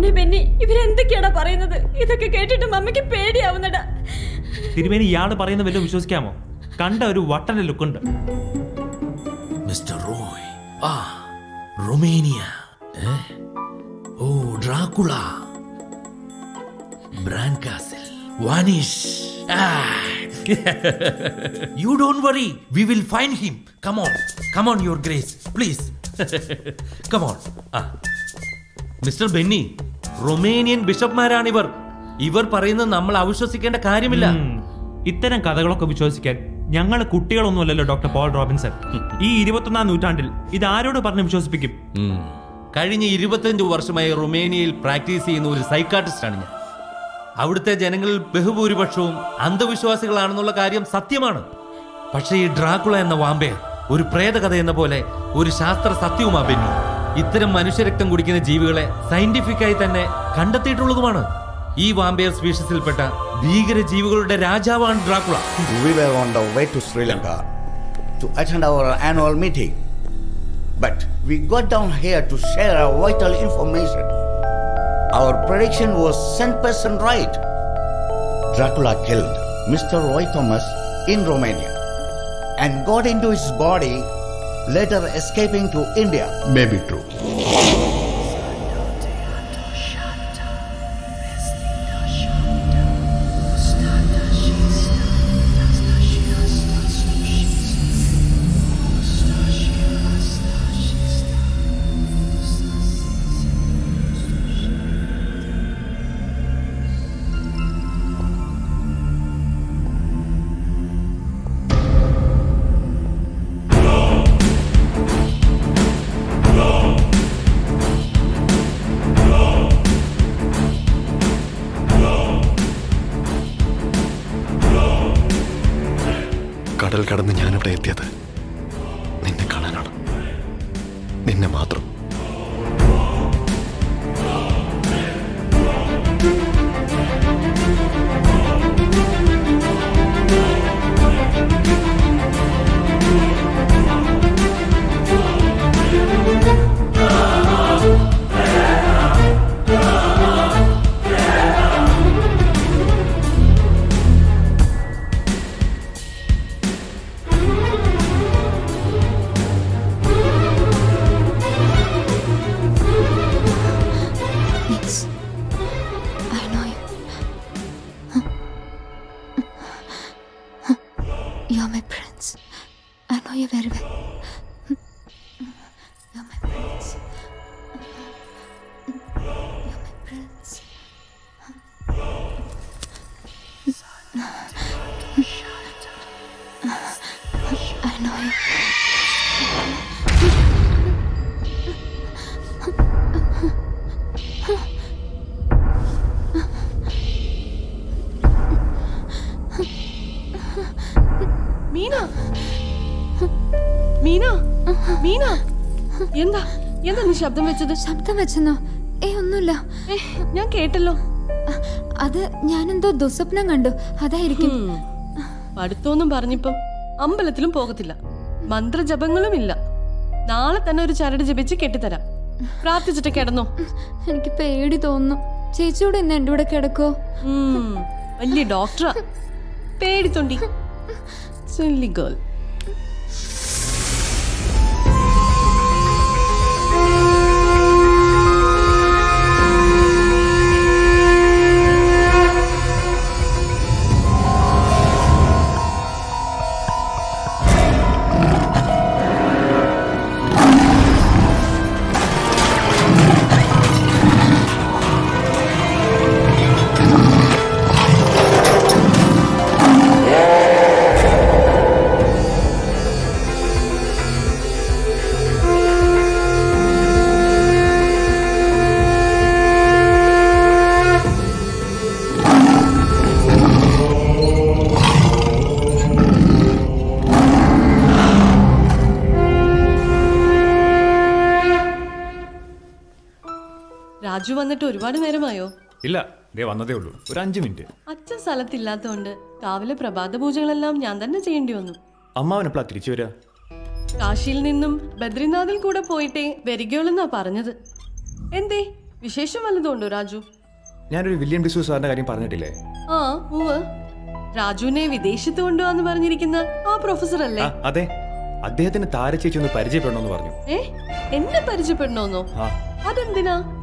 മോനെ ബെന്നി ഇവരെന്തൊക്കെയാടാ പറയുന്നത്? ഇതൊക്കെ കേട്ടിട്ട് മമ്മിക്ക് പേടിയാവുന്നടാ. തിരുമേനി ഇയാൾ പറയുന്ന വല്ലതും വിശ്വസിക്കാമോ? കണ്ട ഒരു വട്ടന്റെ ലുക്കുണ്ട്. Mister Roy. ആ Romania? Oh Dracula. Bran Castle vanish. You don't worry we will find him come on come on your grace please come on ആ. മിസ്റ്റർ ബെന്നി റൊമേനിയൻ ബിഷപ്പ്മാരാണിവർ. ഇവർ പറയുന്നത് നമ്മൾ അവിശ്വസിക്കേണ്ട കാര്യമില്ല. ഇത്തരം കഥകളൊക്കെ വിശ്വസിക്കാൻ ഞങ്ങൾ കുട്ടികളൊന്നുമല്ലല്ലോ ഡോക്ടർ പോൾ റോബിൻസൺ. ഈ ഇരുപത്തൊന്നാം നൂറ്റാണ്ടിൽ ഇത് ആരോട് പറഞ്ഞ് വിശ്വസിപ്പിക്കും? കഴിഞ്ഞ ഇരുപത്തഞ്ച് വർഷമായി റൊമേനിയയിൽ പ്രാക്ടീസ് ചെയ്യുന്ന ഒരു സൈക്കാട്രിസ്റ്റാണ് ഞാൻ. അവിടുത്തെ ജനങ്ങളിൽ ബഹുഭൂരിപക്ഷവും അന്ധവിശ്വാസികളാണെന്നുള്ള കാര്യം സത്യമാണ്. പക്ഷേ ഈ ഡ്രാക്കുള എന്ന വാമ്പയർ ഒരു പ്രേതകഥ എന്ന പോലെ ഒരു ശാസ്ത്ര സത്യവുമാ ബെന്നി. ഇത്തരം മനുഷ്യരക്തം കുടിക്കുന്ന ജീവികളെ സയന്റിഫിക്കായി തന്നെ കണ്ടെത്തിയിട്ടുള്ളതുമാണ് ഈ വാമ്പയർ സ്പീഷീസിൽപ്പെട്ട ഭീകര ജീവികളുടെ രാജാവാണ് Dracula We were on the way to Sri Lanka to attend our annual meeting. But we got down here to share our vital information. Our prediction was 100% right. Dracula killed Mr. Roy Thomas in Romania and got into his body, later escaping to India. May be true. നിന്നെ മാത്രം. എന്താ? എന്താ നീ ശബ്ദം വെച്ചത്? ശബ്ദം വെച്ചെന്നോ? ഏ ഒന്നുമില്ല. ഞാൻ കേട്ടല്ലോ. അത് ഞാനെന്തോ ദുസ്വപ്നം കണ്ടു. അതായിരിക്കും. പഠിത്തമൊന്നും പറഞ്ഞിപ്പം അമ്പലത്തിലും പോകത്തില്ല. മന്ത്രജപങ്ങളും ഇല്ല നാളെ തന്നെ ഒരു ചരട് ജപിച്ച് കെട്ടിത്തരാം. പ്രാർത്ഥിച്ചിട്ട് കിടന്നോ. എനിക്ക് പേടി തോന്നുന്നു. ചേച്ചിയോട് ഇന്ന് എന്റെ കൂടെ കിടക്കോ വലിയ ഡോക്ടറാ. പേടി തൊണ്ടി ഗേൾ വന്നിട്ട് ഒരുപാട് നേരമായോ? ഇല്ല ദേ വന്നതേ ഉള്ളൂ. ഒരു അഞ്ചു മിനിറ്റ്. അച്ഛൻ സ്ഥലത്തില്ലാത്തതുകൊണ്ട് രാവിലെ പ്രഭാത പൂജകളെല്ലാം ഞാൻ തന്നെ ചെയ്യേണ്ടി വന്നു. അമ്മാവനപ്പളാ തിരിച്ചു വരാ? കാശിയിൽ നിന്നും ബദ്രിനാഥിൽ കൂടെ പോയിട്ടേ വരികയുള്ളെന്നാ പറഞ്ഞത്. എന്തേ വിശേഷം വല്ലതുണ്ടോ രാജു? ഞാനൊരു വില്യം ഡിസു സാറിന്റെ കാര്യം പറഞ്ഞിട്ടില്ലേ? ആ ഉവ് രാജുവിനെ വിദേശത്ത് കൊണ്ടുപോവാന്ന് പറഞ്ഞിരിക്കുന്ന ആ പ്രൊഫസർ അല്ലേ അതെ. അദ്ദേഹത്തിന് താരച്ചേച്ചി ഒന്ന് പരിചയപ്പെടണമെന്ന് പറഞ്ഞു. ഏ? എന്നെ പരിചയപ്പെടണോന്നോ? അതെന്തിനാ?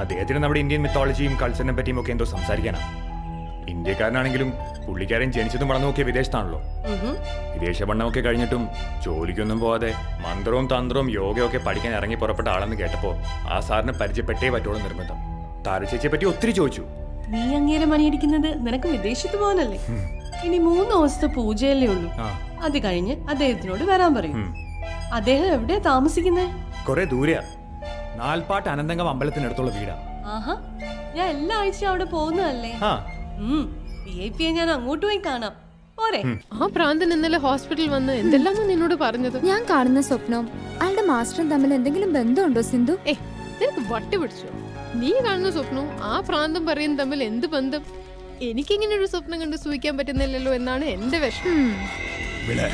അദ്ദേഹത്തിന് നമ്മുടെ ഇന്ത്യൻ മിത്തോളജിയും കൾച്ചറിനെ പറ്റിയും ഒക്കെ എന്തോ സംസാരിക്കാനാണ് ഇന്ത്യക്കാരനാണെങ്കിലും പുള്ളിക്കാരൻ ജനിച്ചതും വളർന്നു നോക്കിയ വിദേശത്താണല്ലോ. വിദേശ പഠനമൊക്കെ കഴിഞ്ഞിട്ടും ജോലിക്കൊന്നും പോവാതെ മന്ത്രവും തന്ത്രവും യോഗയൊക്കെ പഠിക്കാൻ ഇറങ്ങി പുറപ്പെട്ട ആളെന്ന് കേട്ടപ്പോ ആ സാറിനെ പരിചയപ്പെട്ടേ പറ്റുള്ളൂ നിർബന്ധം. താരച്ചേച്ചിയെ പറ്റി ഒത്തിരി ചോദിച്ചു. നീ അങ്ങേരെ മണിയടിക്കുന്നത് നിനക്ക് വിദേശത്ത് പോകാനല്ലേ? ഇനി മൂന്ന് ദിവസത്തെ പൂജയല്ലേ ഉള്ളൂ. അത് കഴിഞ്ഞ് അദ്ദേഹത്തിനോട് വരാൻ പറയും. അദ്ദേഹം എവിടെയാ താമസിക്കുന്നത് കൊറേ ദൂരെയാ. നാൽപ്പാട്ട് അനന്തങ്കം അമ്പലത്തിനടുത്തുള്ള വീടാ. ആഹാ ഞാൻ എല്ലാ ആഴ്ചയും അവിടെ പോകുന്നതല്ലേ? ആ വി ഐ പിയെ ഞാൻ അങ്ങോട്ട് പോയി കാണാം. പോരെ. ആ പ്രാന്തൻ ഇന്നലെ ഹോസ്പിറ്റലിൽ വന്ന് എന്തെല്ലാം നിന്നോട് പറഞ്ഞത്? ഞാൻ കാണുന്ന സ്വപ്നവും അയാളുടെ മാസ്റ്ററും തമ്മിൽ എന്തെങ്കിലും ബന്ധമുണ്ടോ സിന്ധു? ഏ നിനക്ക് വട്ടി പിടിച്ചോ? നീ കാണുന്ന സ്വപ്നവും ആ പ്രാന്തം പറയുന്ന തമ്മിൽ എന്ത് ബന്ധം? എനിക്കിങ്ങനെ ഒരു സ്വപ്നം കണ്ട് സൂഹിക്കാൻ പറ്റുന്നില്ലല്ലോ എന്നാണ് എന്റെ വിഷമം. ഇവിടെ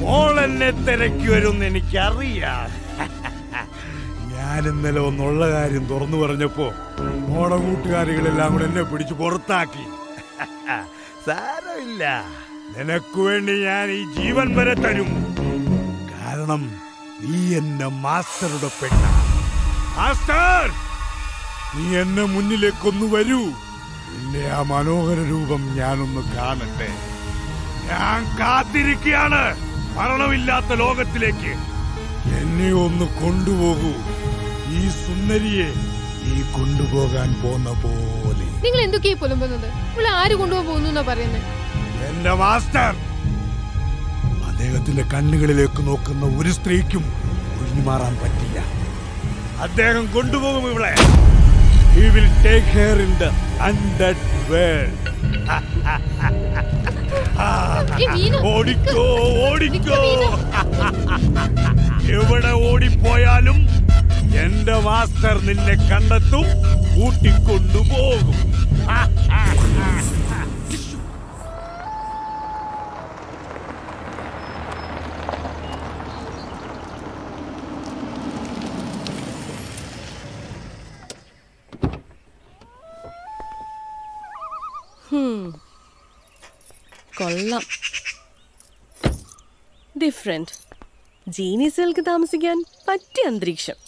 മോളെന്നെ തിരക്കി എനിക്കറിയാം. ഞാൻ ഇന്നലെ ഒന്നുള്ള കാര്യം തുറന്നു പറഞ്ഞപ്പോ മോടെ കൂട്ടുകാരികളെല്ലാം കൂടെ എന്നെ പിടിച്ച് പുറത്താക്കി. സാരമില്ല. നിനക്ക് വേണ്ടി ഞാൻ ഈ ജീവൻ വരെ തരും. കാരണം നീ എന്റെ മാസ്റ്ററുടെ പെണ്ണ മാസ്റ്റർ! നീ എന്നെ മുന്നിലേക്കൊന്ന് വരൂ. നിന്റെ ആ മനോഹര രൂപം ഞാനൊന്ന് കാണട്ടെ. ഞാൻ കാത്തിരിക്കുകയാണ് മരണമില്ലാത്ത ലോകത്തിലേക്ക്. എന്നെ ഒന്ന് കൊണ്ടുപോകൂ. ഈ സുന്ദരിയെ നീ കൊണ്ടുപോകാൻ പോന്ന പോലെ. നിങ്ങൾ എന്തൊക്കെയാ പുലമ്പുന്നത്? ഇവിടെ ആര് കൊണ്ടുപോകാൻ പോകുന്നു പറയുന്നത് എന്റെ മാസ്റ്റർ! അദ്ദേഹത്തിന്റെ കണ്ണുകളിലേക്ക് നോക്കുന്ന ഒരു സ്ത്രീക്കും ഒഴിഞ്ഞു മാറാൻ പറ്റില്ല. അദ്ദേഹം കൊണ്ടുപോകും ഇവിടെ He will take her in the undead world. ഓടിക്കോ ഓടിക്കോ. എന്റെ മാസ്റ്റർ നിന്നെ കണ്ടെത്തും കൂട്ടിക്കൊണ്ടുപോകും. കൊള്ളാം. ഡിഫറെന്റ് ജീനീസുകൾക്ക് താമസിക്കാൻ പറ്റിയ അന്തരീക്ഷം.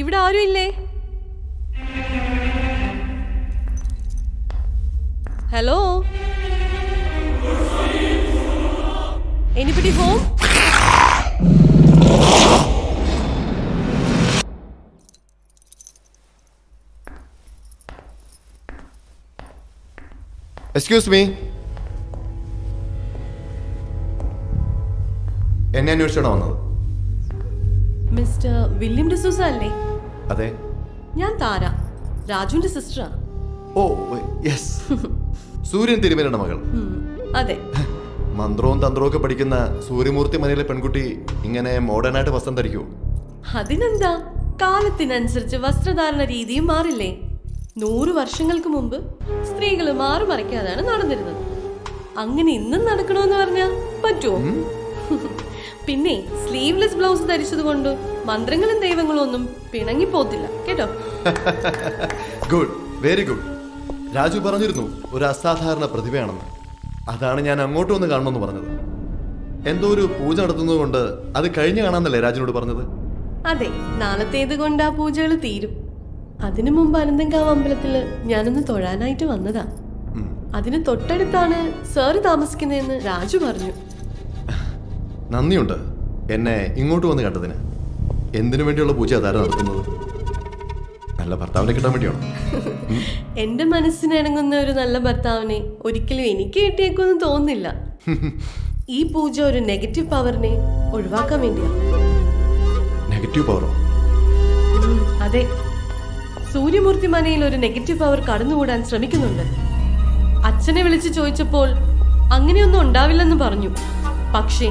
ഇവിടെ ആരും ഇല്ലേ? Hello anybody home excuse me എന്നെ അന്വേഷിച്ചാണോ വന്നത്? മിസ്റ്റർ വില്യം ഡിസൂസ അല്ലേ? അതെ. ഞാൻ താര. രാജുവിന്റെ സിസ്റ്ററാ. ഓ യെസ്. സൂര്യൻ തിരുമേനയുടെ മകൾ. അതെ. മന്ത്രവും തന്ത്രവും ഒക്കെ പഠിക്കുന്ന സൂര്യമൂർത്തി മനയിലെ പെൺകുട്ടി ഇങ്ങനെ മോഡേൺ ആയിട്ട് വസ്ത്രം ധരിക്കൂ. അതിനെന്താ? കാലത്തിനനുസരിച്ച് വസ്ത്രധാരണ രീതിയും മാറില്ലേ? നൂറ് വർഷങ്ങൾക്ക് മുമ്പ് സ്ത്രീകൾ മാറി മറിക്കാതാണ് നടന്നിരുന്നത്. അങ്ങനെ ഇന്നും നടക്കണമെന്ന് പറഞ്ഞാ പറ്റുമോ പിന്നെ സ്ലീവ്ലെസ് ബ്ലൗസ് ധരിച്ചത് കൊണ്ട് മന്ത്രങ്ങളും ദൈവങ്ങളും ഒന്നും പിണങ്ങി പിണങ്ങിപ്പോത്തില്ല കേട്ടോ? ഗുഡ് വെരി ഗുഡ് രാജു പറഞ്ഞിരുന്നു ഒരു അസാധാരണ പ്രതിഭയാണെന്ന്. അതാണ് ഞാൻ അങ്ങോട്ട് വന്ന് കാണണമെന്ന് പറഞ്ഞത്. എന്തോ ഒരു പൂജ നടത്തുന്നത് കൊണ്ട് അത് കഴിഞ്ഞു കാണാന്നല്ലേ രാജുനോട് പറഞ്ഞത്? അതെ നാളത്തേത് കൊണ്ട് ആ പൂജകൾ തീരും. അതിനു മുമ്പ് അനന്തങ്കാവ് അമ്പലത്തിൽ ഞാനൊന്ന് തൊഴാനായിട്ട് വന്നതാ. അതിന് തൊട്ടടുത്താണ് സാറ് താമസിക്കുന്നതെന്ന് രാജു പറഞ്ഞു. നന്ദിയുണ്ട്. എന്നെ ഇങ്ങോട്ട് വന്ന് കണ്ടതിന്. എന്തിനു വേണ്ടിയുള്ള പൂജ അതാരം നടത്തുന്നത്? നല്ല ഭർത്താവിനെ കിട്ടാൻ വേണ്ടിയാണോ? എന്റെ മനസ്സിനിണങ്ങുന്ന ഒരു നല്ല ഭർത്താവിനെ ഒരിക്കലും എനിക്ക് കിട്ടിയേക്കൊന്നും തോന്നുന്നില്ല. ഈ പൂജ ഒരു നെഗറ്റീവ് പവറിനെ ഒഴിവാക്കാൻ വേണ്ടിയാ. നെഗറ്റീവ് പവറോ അതെ. സൂര്യമൂർത്തി മനയിൽ ഒരു നെഗറ്റീവ് പവർ കടന്നുകൂടാൻ ശ്രമിക്കുന്നുണ്ട്. അച്ഛനെ വിളിച്ച് ചോദിച്ചപ്പോൾ അങ്ങനെയൊന്നും ഉണ്ടാവില്ലെന്ന് പറഞ്ഞു. പക്ഷേ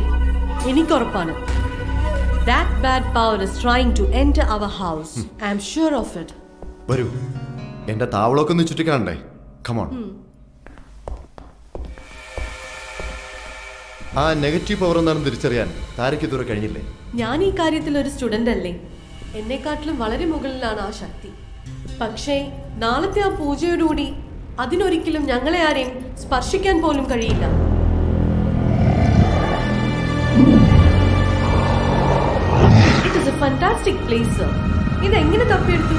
എനിക്കുറപ്പാണ്. That bad power is trying to enter our house I am sure of it വരൂ. എന്റെ താവളമൊക്കെ ഒന്ന് ചുറ്റിക്കാണണ്ടേ? കമോൺ ആ നെഗറ്റീവ് പവർ എന്താണെന്ന് തിരിച്ചറിയാൻ താരയ്ക്ക് ഇതുവരെ കഴിഞ്ഞില്ലേ? ഞാൻ ഈ കാര്യത്തിൽ ഒരു സ്റ്റുഡന്റ് അല്ലേ? എന്നെക്കാട്ടിലും വളരെ മുകളിലാണ് ആ ശക്തി. പക്ഷേ നാളത്തെ ആ പൂജയോടുകൂടി അതിനൊരിക്കലും ഞങ്ങളെ ആരെയും സ്പർശിക്കാൻ പോലും കഴിയില്ല. ഫാന്റാസ്റ്റിക് പ്ലേസ് ഇത് എങ്ങനെ തപ്പിയെടുത്തു?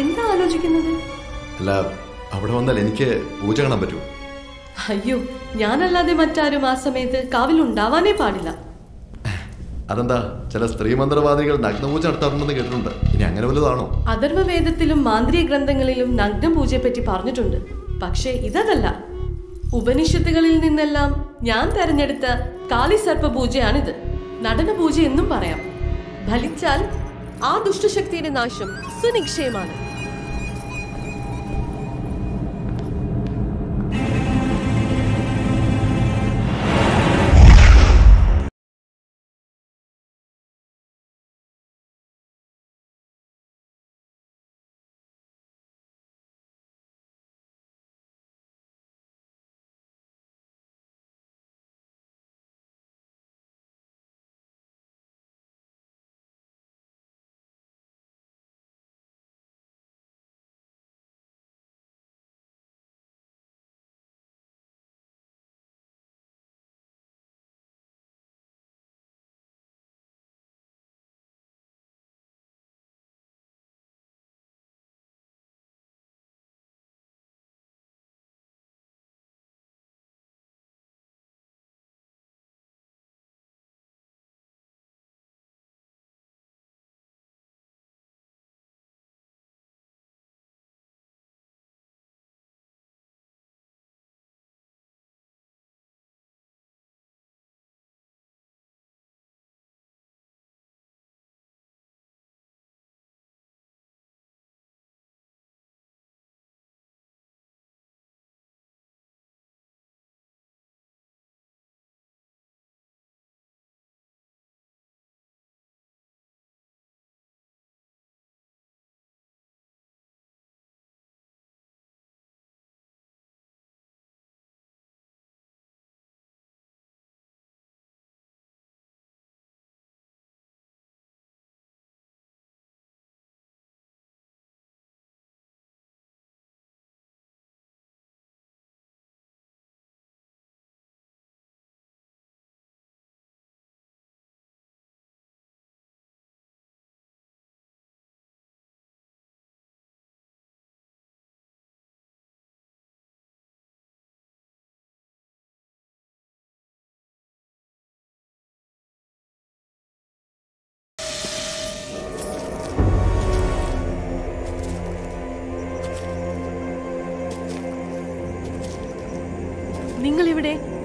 എന്താ ആലോചിക്കുന്നത്? അല്ല അവിടെ വന്നാൽ എനിക്ക് പൂജ കാണാൻ പറ്റൂ. അയ്യോ ഞാനല്ലാതെ മറ്റാരും ആ സമയത്ത് കാവിൽ ഉണ്ടാവാനേ പാടില്ല. അതെന്താ ചില സ്ത്രീ മന്ത്രവാദികൾ നഗ്നപൂജ നടത്താറുണ്ടെന്ന് കേട്ടിട്ടുണ്ട്. ഇനി അങ്ങനെ വലുതാണോ? അഥർവവേദത്തിലും മാന്ത്രിക ഗ്രന്ഥങ്ങളിലും നഗ്നപൂജയെ പറ്റി പറഞ്ഞിട്ടുണ്ട്. പക്ഷേ ഇതല്ല ഉപനിഷത്തുകളിൽ നിന്നെല്ലാം ഞാൻ തെരഞ്ഞെടുത്ത കാളിസർപ്പ പൂജയാണിത് നടന പൂജ എന്നും പറയാം. ഫലിച്ചാൽ ആ ദുഷ്ടശക്തിയുടെ നാശം സുനിക്ഷയമാണ്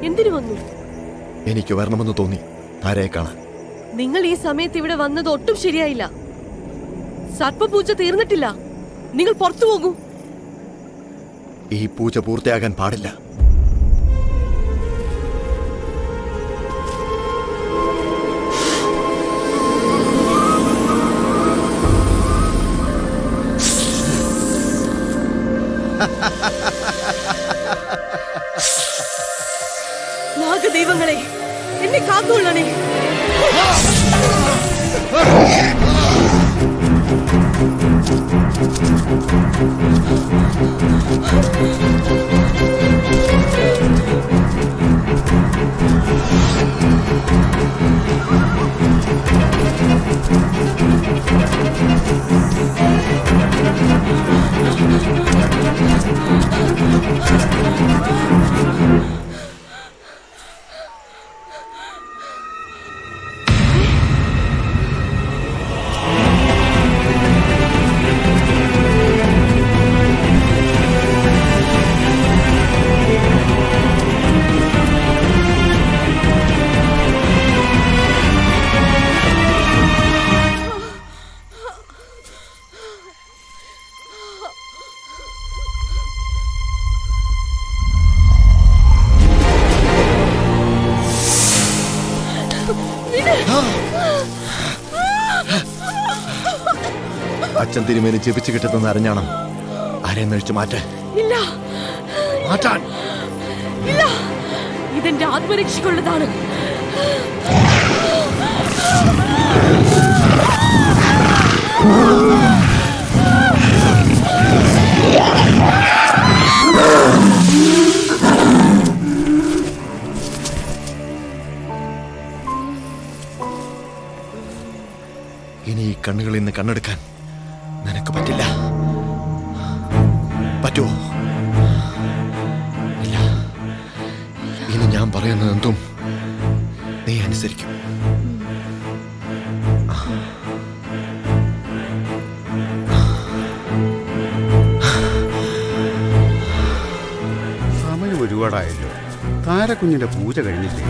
എന്തിനു വന്നു? എനിക്ക് വരണമെന്ന് തോന്നി. താരയെ കാണാൻ? നിങ്ങൾ ഈ സമയത്ത് ഇവിടെ വന്നത് ഒട്ടും ശരിയായില്ല. സർപ്പപൂജ തീർന്നിട്ടില്ല. നിങ്ങൾ പുറത്തു പോകൂ. ഈ പൂജ പൂർത്തിയാകാൻ പാടില്ല. നാഗദൈവങ്ങളെ അച്ഛൻ തിരുമേനി ജപിച്ചു കിട്ടുന്ന അരഞ്ഞാണം ആരെയും കഴിച്ചു മാറ്റ. ഇല്ല. മാറ്റാൻ. ഇല്ല. ഇതെന്റെ ആത്മരക്ഷയ്ക്കുള്ളതാണ്. ഇനി ഈ കണ്ണുകളിൽ നിന്ന് കണ്ണെടുക്കാൻ ഒരുപാടായല്ലോ. താരക്കുഞ്ഞിന്റെ പൂജ കഴിഞ്ഞില്ലേ?